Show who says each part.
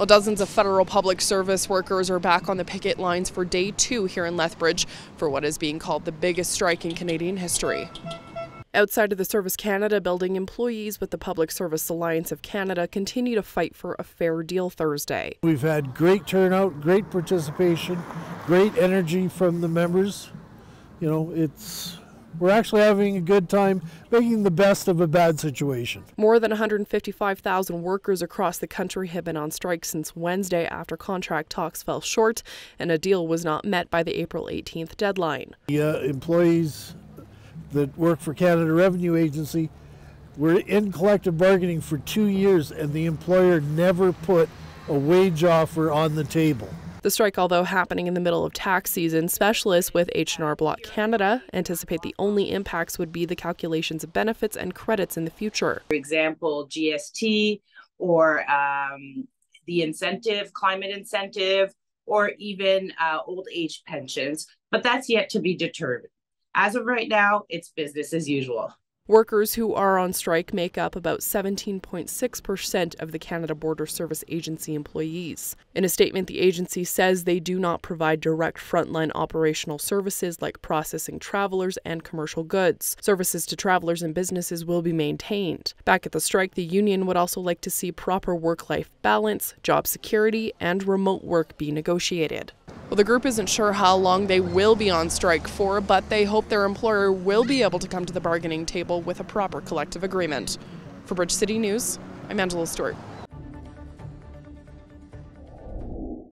Speaker 1: Well, dozens of federal public service workers are back on the picket lines for day two here in Lethbridge for what is being called the biggest strike in Canadian history. Outside of the Service Canada building, employees with the Public Service Alliance of Canada continue to fight for a fair deal Thursday.
Speaker 2: We've had great turnout, great participation, great energy from the members. You know, it's we're actually having a good time making the best of a bad situation.
Speaker 1: More than 155,000 workers across the country have been on strike since Wednesday after contract talks fell short and a deal was not met by the April 18th deadline.
Speaker 2: The uh, employees that work for Canada Revenue Agency were in collective bargaining for two years and the employer never put a wage offer on the table.
Speaker 1: The strike, although happening in the middle of tax season, specialists with H&R Block Canada anticipate the only impacts would be the calculations of benefits and credits in the future.
Speaker 3: For example, GST or um, the incentive, climate incentive, or even uh, old age pensions, but that's yet to be determined. As of right now, it's business as usual.
Speaker 1: Workers who are on strike make up about 17.6% of the Canada Border Service Agency employees. In a statement, the agency says they do not provide direct frontline operational services like processing travelers and commercial goods. Services to travelers and businesses will be maintained. Back at the strike, the union would also like to see proper work life balance, job security, and remote work be negotiated. Well, the group isn't sure how long they will be on strike for, but they hope their employer will be able to come to the bargaining table with a proper collective agreement. For Bridge City News, I'm Angela Stewart.